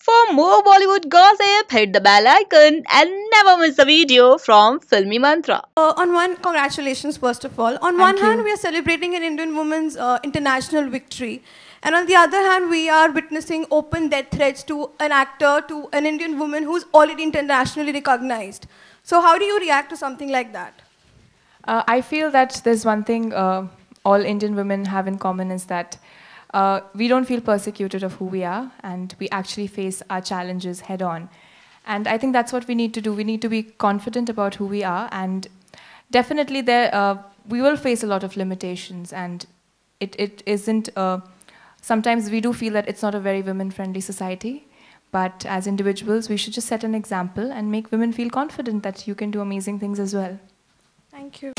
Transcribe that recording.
For more Bollywood gossip, hit the bell icon and never miss a video from Filmy Mantra. Uh, on one, congratulations first of all. On Thank one you. hand, we are celebrating an Indian woman's uh, international victory, and on the other hand, we are witnessing open death threats to an actor, to an Indian woman who's already internationally recognized. So, how do you react to something like that? Uh, I feel that there's one thing uh, all Indian women have in common is that uh, we don't feel persecuted of who we are, and we actually face our challenges head on. And I think that's what we need to do. We need to be confident about who we are, and definitely there uh, we will face a lot of limitations, and it it isn't. Uh, sometimes we do feel that it's not a very women-friendly society. But as individuals, we should just set an example and make women feel confident that you can do amazing things as well. Thank you.